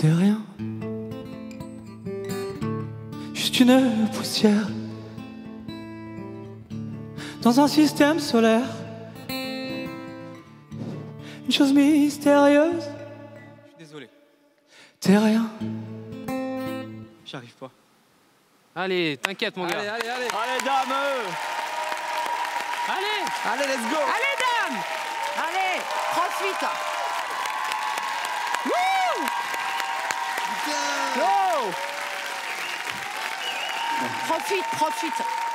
T'es rien. Juste une poussière. Dans un système solaire. Une chose mystérieuse. Je suis désolé. T'es rien. J'arrive pas. Allez, t'inquiète, mon gars. Allez, allez, allez. Allez, dame Allez Allez, let's go. Allez, dame Allez, profite Wouh Go Profite, profite